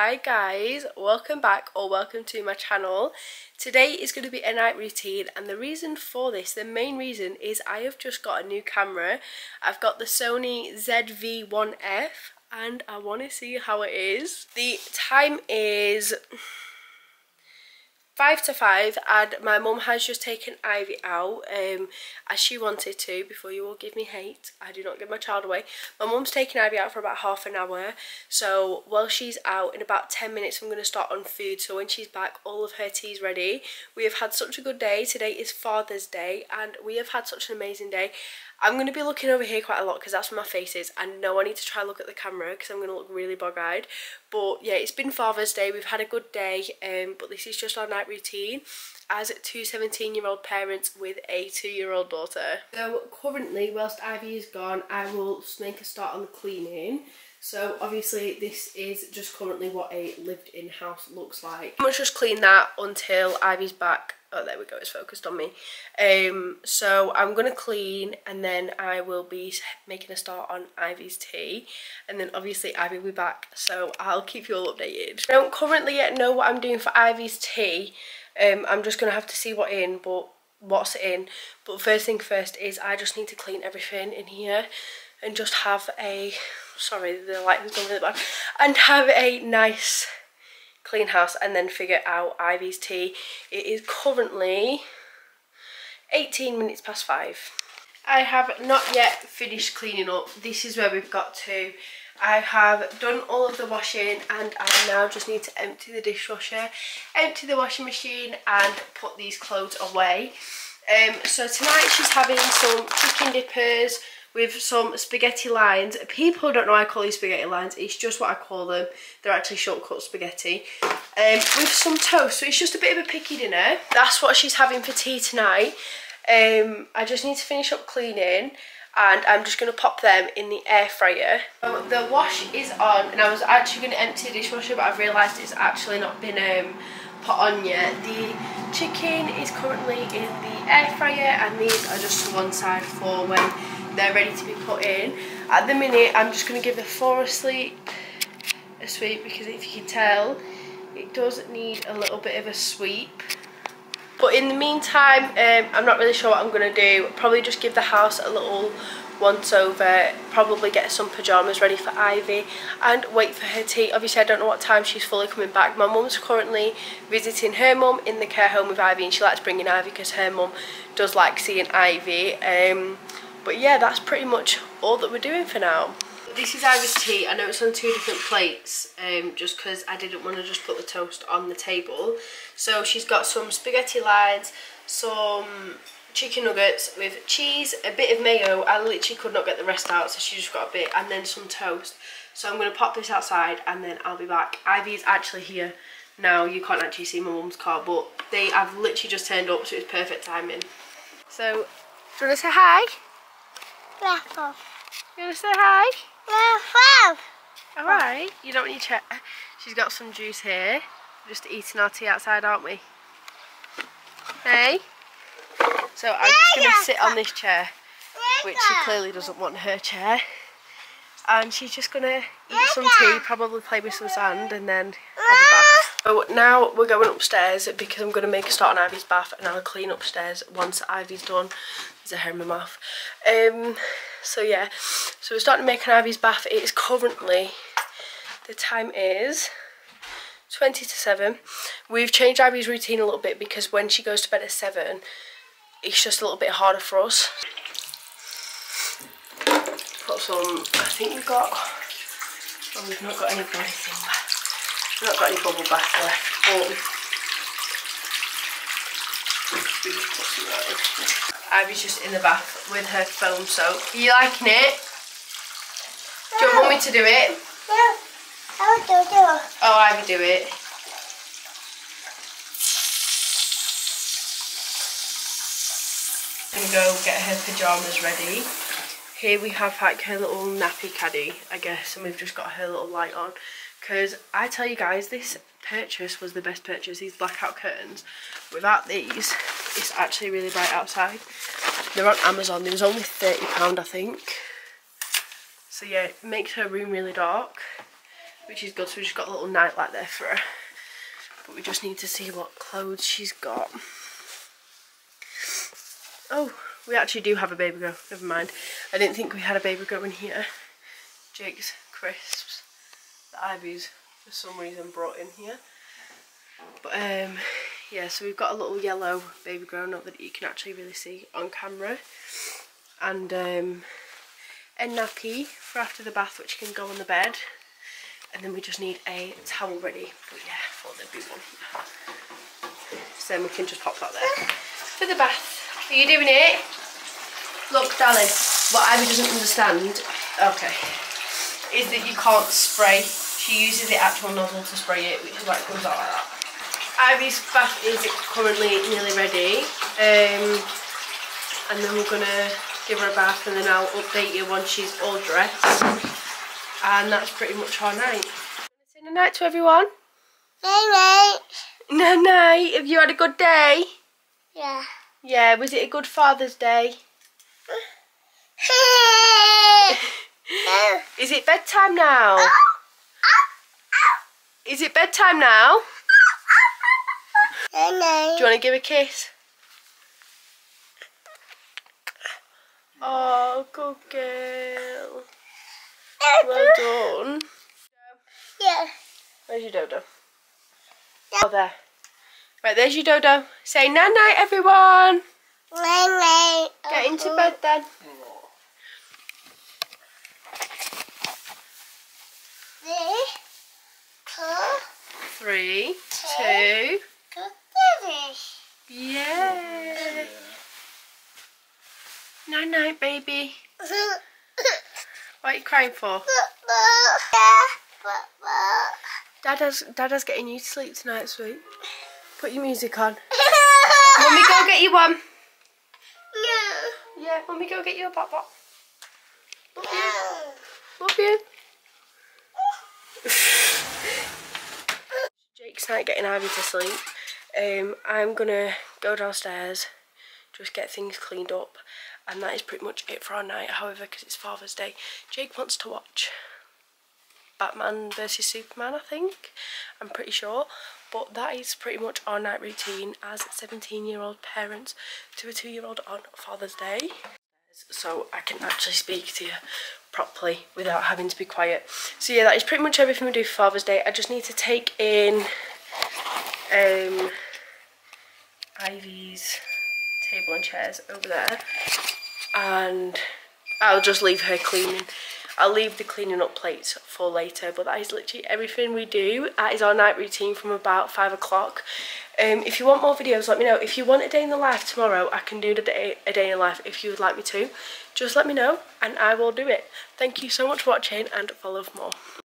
Hi guys, welcome back or welcome to my channel. Today is going to be a night routine and the reason for this, the main reason is I have just got a new camera. I've got the Sony ZV-1F and I want to see how it is. The time is five to five and my mum has just taken Ivy out um, as she wanted to before you all give me hate. I do not give my child away. My mum's taken Ivy out for about half an hour so while she's out in about 10 minutes I'm going to start on food. So when she's back all of her tea's ready. We have had such a good day. Today is Father's Day and we have had such an amazing day I'm going to be looking over here quite a lot because that's where my face is and no I need to try and look at the camera because I'm going to look really bog-eyed but yeah it's been Father's Day we've had a good day um, but this is just our night routine as two 17 year old parents with a two year old daughter. So currently whilst Ivy is gone I will make a start on the cleaning so obviously this is just currently what a lived in house looks like. I must just clean that until Ivy's back oh there we go it's focused on me. Um so i'm gonna clean and then i will be making a start on ivy's tea. And then obviously ivy will be back so i'll keep you all updated. I don't currently yet know what i'm doing for ivy's tea. Um i'm just gonna have to see what in but what's in. But first thing first is i just need to clean everything in here and just have a sorry the light is going really bad and have a nice clean house and then figure out Ivy's tea. It is currently 18 minutes past five. I have not yet finished cleaning up. This is where we've got to. I have done all of the washing and I now just need to empty the dishwasher, empty the washing machine and put these clothes away. Um, so tonight she's having some chicken dippers, with some spaghetti lines. People don't know I call these spaghetti lines, it's just what I call them. They're actually shortcut spaghetti. Um, with some toast, so it's just a bit of a picky dinner. That's what she's having for tea tonight. Um, I just need to finish up cleaning and I'm just going to pop them in the air fryer. The wash is on and I was actually going to empty the dishwasher but I've realised it's actually not been um, put on yet. The chicken is currently in the air fryer and these are just one side for when they're ready to be put in. At the minute, I'm just going to give the four asleep a sweep because if you can tell, it does need a little bit of a sweep. But in the meantime, um, I'm not really sure what I'm going to do. Probably just give the house a little once over, probably get some pyjamas ready for Ivy and wait for her tea. Obviously I don't know what time she's fully coming back. My mum's currently visiting her mum in the care home with Ivy and she likes bringing Ivy because her mum does like seeing Ivy. Um, but yeah, that's pretty much all that we're doing for now. This is Ivy's tea. I know it's on two different plates um, just because I didn't want to just put the toast on the table. So she's got some spaghetti lines, some chicken nuggets with cheese, a bit of mayo. I literally could not get the rest out, so she just got a bit, and then some toast. So I'm going to pop this outside and then I'll be back. Ivy's actually here now. You can't actually see my mum's car, but they have literally just turned up, so it's perfect timing. So, do you want to say hi? Raffle. You want to say hi? Raffle. Alright, you don't need to. She's got some juice here. just eating our tea outside, aren't we? Hey? So I'm just going to sit on this chair, which she clearly doesn't want her chair. And she's just going to eat some tea, probably play with some sand, and then have a bath. So now we're going upstairs because I'm going to make a start on Ivy's bath and I'll clean upstairs once Ivy's done. There's a hair in my mouth. Um, so yeah, so we're starting to make an Ivy's bath. It is currently, the time is 20 to 7. We've changed Ivy's routine a little bit because when she goes to bed at 7, it's just a little bit harder for us. Put some, I think we've got, oh, we've not got any anything We've not got any bubble bath left, but I was just in the bath with her foam soap. Are you liking it? Do you want me to do it? Yeah, I will do it. Oh, I will do it. Go get her pyjamas ready. Here we have like her little nappy caddy, I guess, and we've just got her little light on. Because I tell you guys, this purchase was the best purchase. These blackout curtains. Without these, it's actually really bright outside. They're on Amazon. They was only £30, I think. So yeah, it makes her room really dark. which is good. So we just got a little nightlight there for her. But we just need to see what clothes she's got. Oh, we actually do have a baby girl. Never mind. I didn't think we had a baby girl in here. Jake's crisps. The Ivy's for some reason brought in here. But um, yeah, so we've got a little yellow baby girl, not that you can actually really see on camera. And um, a nappy for after the bath which can go on the bed. And then we just need a towel ready. But yeah, for the big one here. So then we can just pop that there. For the bath. Are you doing it? Look, darling, what Ivy doesn't understand, okay, is that you can't spray. She uses the actual nozzle to spray it, which is why it comes out like that. Ivy's bath is currently nearly ready. Um, and then we're gonna give her a bath and then I'll update you once she's all dressed. And that's pretty much our night. Say night to everyone. Night night. Night night. Have you had a good day? Yeah. Yeah, was it a good Father's Day? Is it bedtime now? Is it bedtime now? Do you want to give a kiss? Oh, good girl. Well done. Yeah. Where's your dodo? Oh, there. Right, there's your dodo. Say night night, everyone. Night night. Get into bed then. Three. Two. Three, two, Two. Three. yeah. Night night, baby. What are you crying for? Dada's, Dada's getting you to sleep tonight, sweet. Put your music on. Mummy, go get you one. Yeah, Mummy, go get you a pop pop. Love you. Jake's night getting Ivy to sleep. Um, I'm gonna go downstairs, just get things cleaned up, and that is pretty much it for our night. However, because it's Father's Day, Jake wants to watch Batman versus Superman, I think. I'm pretty sure. But that is pretty much our night routine as 17 year old parents to a 2 year old on Father's Day. So I can actually speak to you properly without having to be quiet. So yeah, that is pretty much everything we do for Father's Day. I just need to take in um, Ivy's table and chairs over there and I'll just leave her cleaning. I'll leave the cleaning up plates for later, but that is literally everything we do. That is our night routine from about five o'clock. Um, if you want more videos, let me know. If you want a day in the life tomorrow, I can do the day, a day in the life if you would like me to. Just let me know and I will do it. Thank you so much for watching and follow for more.